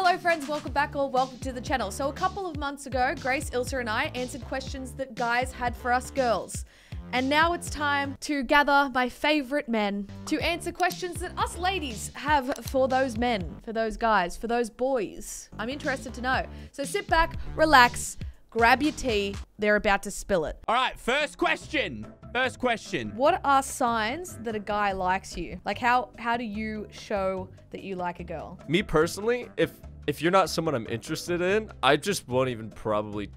Hello, friends. Welcome back or welcome to the channel. So, a couple of months ago, Grace, Ilsa, and I answered questions that guys had for us girls. And now it's time to gather my favorite men to answer questions that us ladies have for those men, for those guys, for those boys. I'm interested to know. So, sit back, relax, grab your tea. They're about to spill it. All right, first question. First question. What are signs that a guy likes you? Like, how, how do you show that you like a girl? Me personally, if if you're not someone I'm interested in, I just won't even probably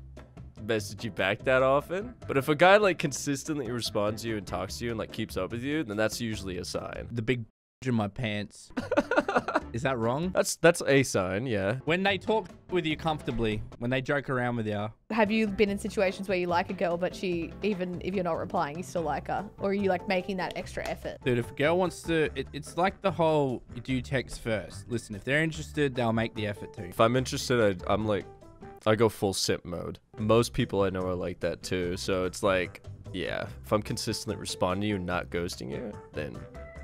message you back that often. But if a guy like consistently responds to you and talks to you and like keeps up with you, then that's usually a sign. The big in my pants. Is that wrong? That's that's a sign, yeah. When they talk with you comfortably, when they joke around with you. Have you been in situations where you like a girl, but she, even if you're not replying, you still like her? Or are you like making that extra effort? Dude, if a girl wants to, it, it's like the whole do you text first. Listen, if they're interested, they'll make the effort to. If I'm interested, I, I'm like, I go full simp mode. Most people I know are like that too. So it's like, yeah, if I'm consistently responding to you and not ghosting you, then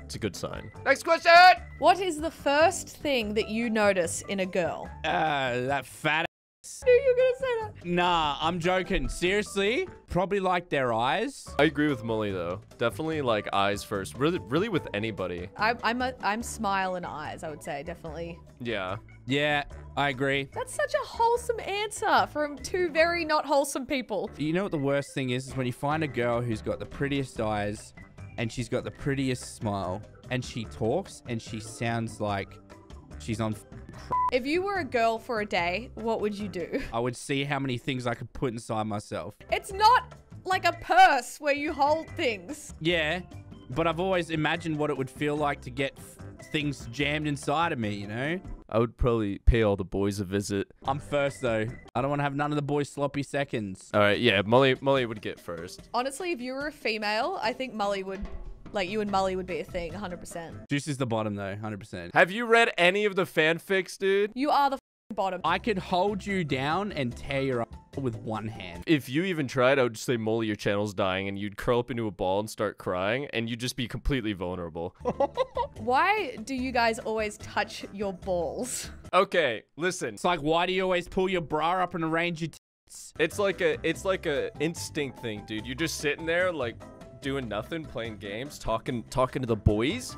it's a good sign. Next question! What is the first thing that you notice in a girl? Uh, that fat Knew you were gonna say that. Nah, I'm joking. Seriously? Probably like their eyes. I agree with Mully though. Definitely like eyes first. Really, really with anybody. I, I'm a, I'm smile and eyes. I would say definitely. Yeah. Yeah, I agree. That's such a wholesome answer from two very not wholesome people. You know what the worst thing is? Is when you find a girl who's got the prettiest eyes and she's got the prettiest smile and she talks and she sounds like she's on If you were a girl for a day, what would you do? I would see how many things I could put inside myself. It's not like a purse where you hold things. Yeah, but I've always imagined what it would feel like to get things jammed inside of me, you know? I would probably pay all the boys a visit. I'm first though. I don't want to have none of the boys' sloppy seconds. All right, yeah, Mully, Mully would get first. Honestly, if you were a female, I think Mully would, like you and Mully would be a thing, 100%. Juice is the bottom though, 100%. Have you read any of the fanfics, dude? You are the bottom. I could hold you down and tear your with one hand. If you even tried, I would just say, Mully, your channel's dying, and you'd curl up into a ball and start crying, and you'd just be completely vulnerable. Why do you guys always touch your balls? okay, listen. It's like, why do you always pull your bra up and arrange your tits? It's like a, it's like a instinct thing, dude. You're just sitting there, like, doing nothing, playing games, talking, talking to the boys,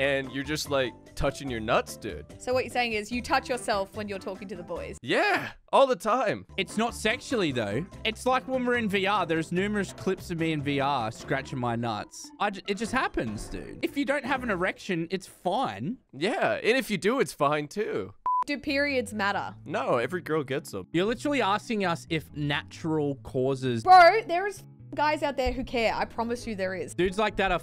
and you're just like touching your nuts, dude. So what you're saying is you touch yourself when you're talking to the boys. Yeah, all the time. It's not sexually though. It's like when we're in VR. There's numerous clips of me in VR scratching my nuts. it just happens, dude. If you don't have an erection, it's fine. Yeah, and if you do, it's fine too. Do periods matter? No, every girl gets them. You're literally asking us if natural causes. Bro, there is guys out there who care. I promise you there is. Dudes like that are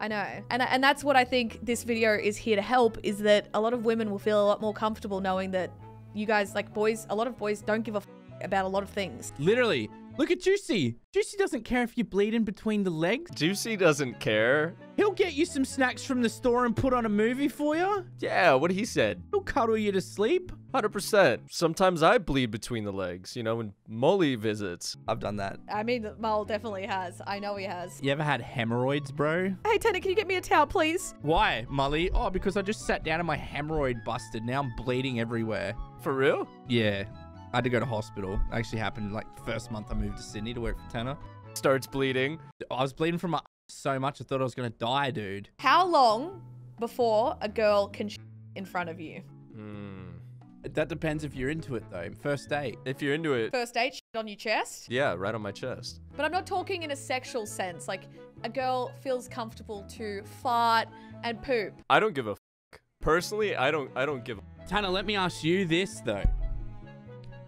I know. And, and that's what I think this video is here to help is that a lot of women will feel a lot more comfortable knowing that you guys, like boys, a lot of boys don't give a about a lot of things. Literally. Look at Juicy. Juicy doesn't care if you bleed in between the legs. Juicy doesn't care. He'll get you some snacks from the store and put on a movie for you. Yeah, what he said. He'll cuddle you to sleep. 100%. Sometimes I bleed between the legs, you know, when Mully visits. I've done that. I mean, Mole definitely has. I know he has. You ever had hemorrhoids, bro? Hey, Tannar, can you get me a towel, please? Why, Mully? Oh, because I just sat down and my hemorrhoid busted. Now I'm bleeding everywhere. For real? Yeah. I had to go to hospital. It actually happened like first month I moved to Sydney to work for Tannar. Starts bleeding. I was bleeding from my so much I thought I was gonna die, dude. How long before a girl can in front of you? Hmm. That depends if you're into it though. First date. If you're into it. First date on your chest? Yeah, right on my chest. But I'm not talking in a sexual sense. Like a girl feels comfortable to fart and poop. I don't give a. Personally, I don't I don't give a Tannar, let me ask you this though.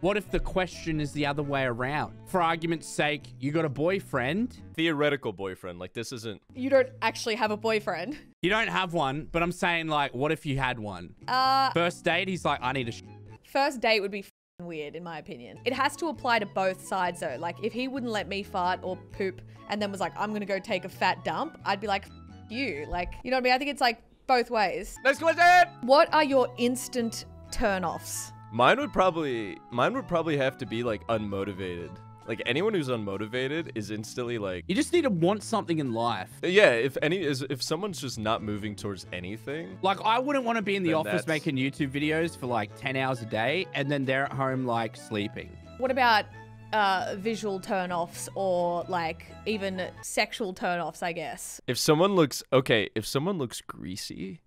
What if the question is the other way around? For argument's sake, you got a boyfriend. Theoretical boyfriend. Like, this isn't... You don't actually have a boyfriend. You don't have one, but I'm saying, like, what if you had one? Uh... First date, he's like, I need a First date would be weird, in my opinion. It has to apply to both sides, though. Like, if he wouldn't let me fart or poop and then was like, I'm gonna go take a fat dump, I'd be like, you. Like, you know what I mean? I think it's, like, both ways. Next question! What are your instant turn-offs? Mine would probably mine would probably have to be like unmotivated. Like anyone who's unmotivated is instantly like, You just need to want something in life. yeah. If any is if someone's just not moving towards anything, Like, I wouldn't want to be in the office that's- making YouTube videos for like 10 hours a day and then they're at home like sleeping. What about uh, visual turn-offs or like even sexual turn-offs? I guess. if someone looks okay, if someone looks greasy,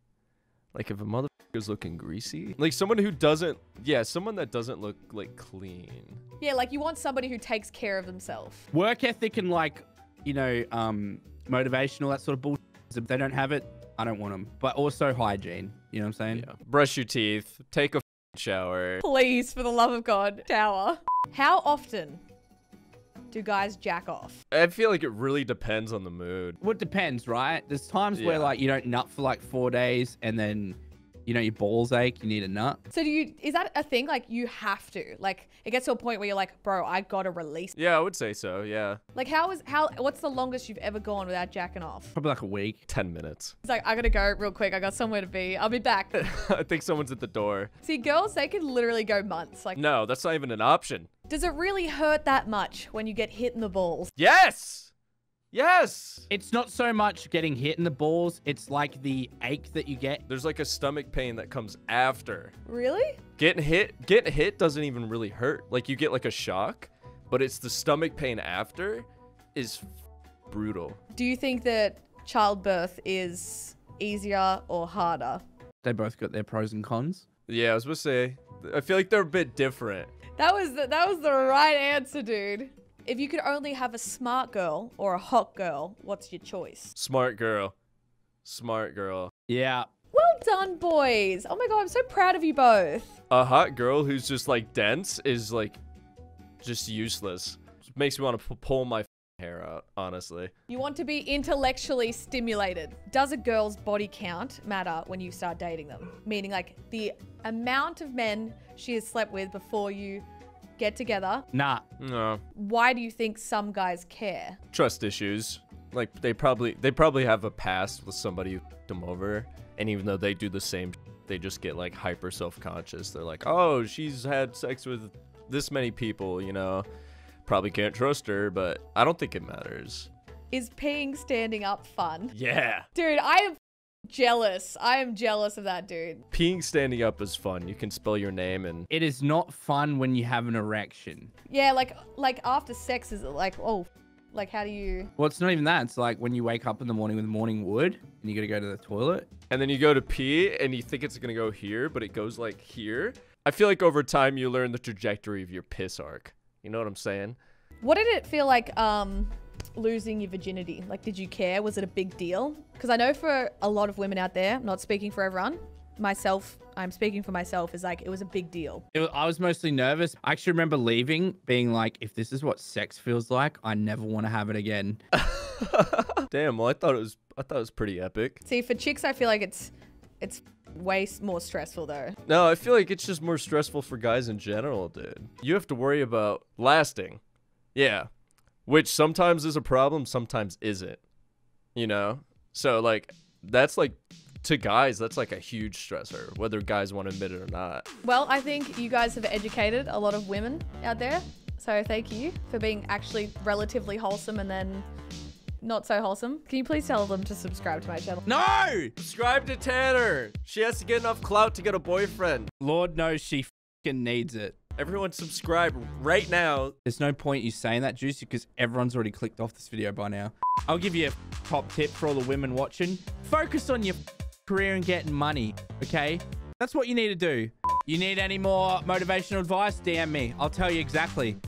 like if a motherfucker's looking greasy, like someone who doesn't, yeah, someone that doesn't look like clean. Yeah, like you want somebody who takes care of themselves. Work ethic and like, you know, um, motivational, that sort of bullshit. If they don't have it, I don't want them. But also hygiene. You know what I'm saying? Yeah. Brush your teeth, take a shower. Please, for the love of God, tower. How often do guys jack off? I feel like it really depends on the mood. Well, it depends, right? There's times where like you don't nut for like four days and then, you know, your balls ache, you need a nut. So do you? Is that a thing? Like you have to? Like it gets to a point where you're like, bro, I gotta release. Yeah, I would say so. Yeah, Like how is how? What's the longest you've ever gone without jacking off? Probably like a week. ten minutes. It's like I gotta go real quick. I got somewhere to be. I'll be back. I think someone's at the door. See, girls, they can literally go months. Like, No, that's not even an option. Does it really hurt that much when you get hit in the balls? Yes, yes. It's not so much getting hit in the balls, it's like the ache that you get. There's like a stomach pain that comes after. Really? Getting hit, getting hit doesn't even really hurt. Like you get like a shock, but it's the stomach pain after is f- brutal. Do you think that childbirth is easier or harder? They both got their pros and cons. Yeah, I was gonna say. I feel like they're a bit different. That was the, that was the right answer, dude. If you could only have a smart girl or a hot girl, what's your choice? Smart girl, smart girl. Yeah. Well done, boys. Oh my god, I'm so proud of you both. A hot girl who's just like dense is like just useless. Just makes me want to pull my f- hair out. Honestly. You want to be intellectually stimulated. Does a girl's body count matter when you start dating them? Meaning, like, the amount of men she has slept with before you get together. Nah. No. Why do you think some guys care? trust issues. Like they probably they probably have a past with somebody who f***ed them over, and even though they do the same, they just get like hyper self conscious. They're like, oh, she's had sex with this many people, you know. Probably can't trust her, but I don't think it matters. Is peeing standing up fun? Yeah. Dude, I am jealous. I am jealous of that dude. Peeing standing up is fun. You can spell your name and It is not fun when you have an erection. Yeah, like like after sex is it like oh, like how do you? Well, it's not even that. It's like when you wake up in the morning with morning wood and you got to go to the toilet. and then you go to pee and you think it's gonna go here, but it goes like here. I feel like over time you learn the trajectory of your piss arc. You know what I'm saying? What did it feel like um losing your virginity? Like did you care? Was it a big deal? Because I know for a lot of women out there, not speaking for everyone, myself, I'm speaking for myself, is like it was a big deal. It wa- I was mostly nervous. I actually remember leaving, being like, if this is what sex feels like, I never want to have it again. Damn. Well, I thought it was. I thought it was pretty epic. See, for chicks, I feel like it's it's way more stressful though. No, I feel like it's just more stressful for guys in general, dude. You have to worry about lasting. Yeah. Which sometimes is a problem, sometimes isn't. You know? So, like, that's like, to guys, that's like a huge stressor, whether guys want to admit it or not. Well, I think you guys have educated a lot of women out there. So thank you for being actually relatively wholesome and then not so wholesome. Can you please tell them to subscribe to my channel? No! Subscribe to Tannar. She has to get enough clout to get a boyfriend. Lord knows she fing needs it. Everyone subscribe right now. There's no point you saying that, Juicy, because everyone's already clicked off this video by now. I'll give you a top tip for all the women watching. Focus on your career and getting money, okay? That's what you need to do. You need any more motivational advice? DM me. I'll tell you exactly.